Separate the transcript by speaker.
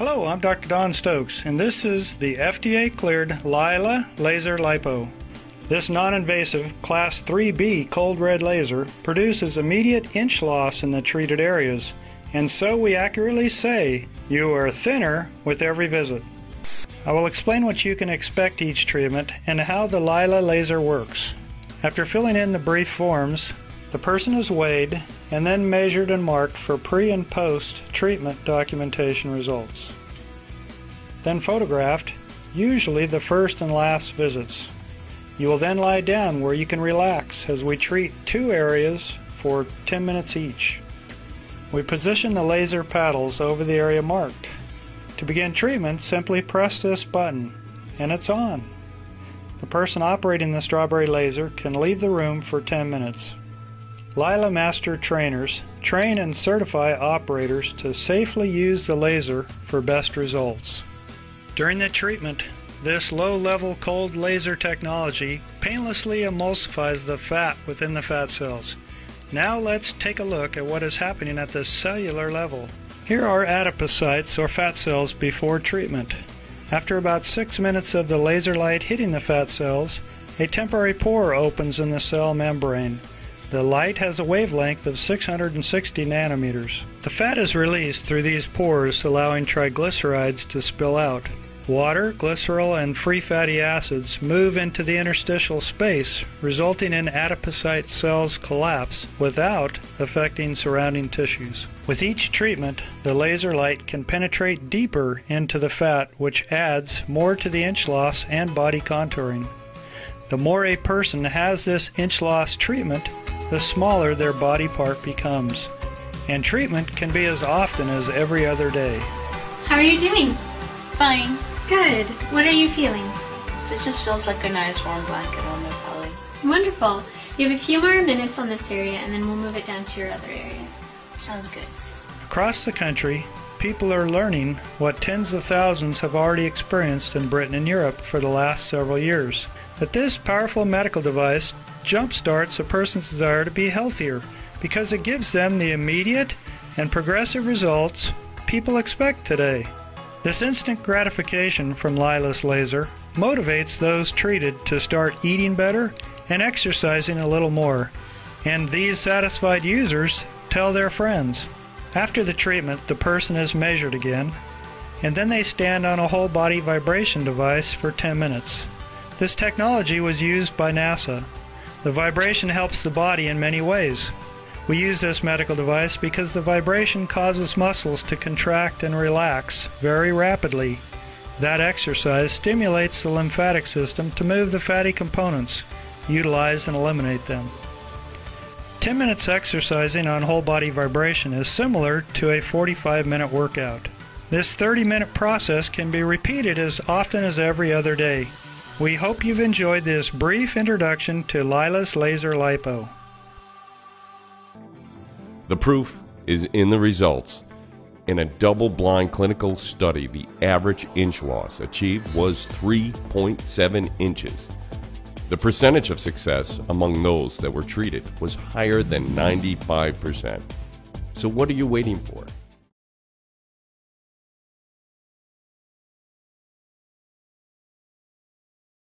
Speaker 1: Hello, I'm Dr. Don Stokes, and this is the FDA cleared Lila Laser Lipo. This non invasive Class 3B cold red laser produces immediate inch loss in the treated areas, and so we accurately say you are thinner with every visit. I will explain what you can expect each treatment and how the Lila laser works. After filling in the brief forms, the person is weighed and then measured and marked for pre and post treatment documentation results. Then photographed, usually the first and last visits. You will then lie down where you can relax as we treat two areas for 10 minutes each. We position the laser paddles over the area marked. To begin treatment, simply press this button and it's on. The person operating the strawberry laser can leave the room for 10 minutes. Lila Master trainers train and certify operators to safely use the laser for best results. During the treatment, this low level cold laser technology painlessly emulsifies the fat within the fat cells. Now let's take a look at what is happening at the cellular level. Here are adipocytes or fat cells before treatment. After about 6 minutes of the laser light hitting the fat cells, a temporary pore opens in the cell membrane. The light has a wavelength of 660 nanometers. The fat is released through these pores, allowing triglycerides to spill out. Water, glycerol, and free fatty acids move into the interstitial space, resulting in adipocyte cells collapse without affecting surrounding tissues. With each treatment, the laser light can penetrate deeper into the fat, which adds more to the inch loss and body contouring. The more a person has this inch loss treatment, the smaller their body part becomes. And treatment can be as often as every other day.
Speaker 2: How are you doing?
Speaker 3: Fine.
Speaker 2: Good. What are you feeling?
Speaker 3: This just feels like a nice warm blanket on my belly.
Speaker 2: Wonderful. You have a few more minutes on this area and then we'll move it down to your other area.
Speaker 3: Sounds good.
Speaker 1: Across the country, people are learning what tens of thousands have already experienced in Britain and Europe for the last several years that this powerful medical device jumpstarts a person's desire to be healthier because it gives them the immediate and progressive results people expect today. This instant gratification from Lila's laser motivates those treated to start eating better and exercising a little more, and these satisfied users tell their friends. After the treatment, the person is measured again, and then they stand on a whole body vibration device for 10 minutes. This technology was used by NASA. The vibration helps the body in many ways. We use this medical device because the vibration causes muscles to contract and relax very rapidly. That exercise stimulates the lymphatic system to move the fatty components, utilize and eliminate them. 10 minutes exercising on whole body vibration is similar to a 45 minute workout. This 30 minute process can be repeated as often as every other day. We hope you've enjoyed this brief introduction to Lila's Laser Lipo.
Speaker 4: The proof is in the results. In a double blind clinical study, the average inch loss achieved was 3.7 inches. The percentage of success among those that were treated was higher than 95%. So, what are you waiting for?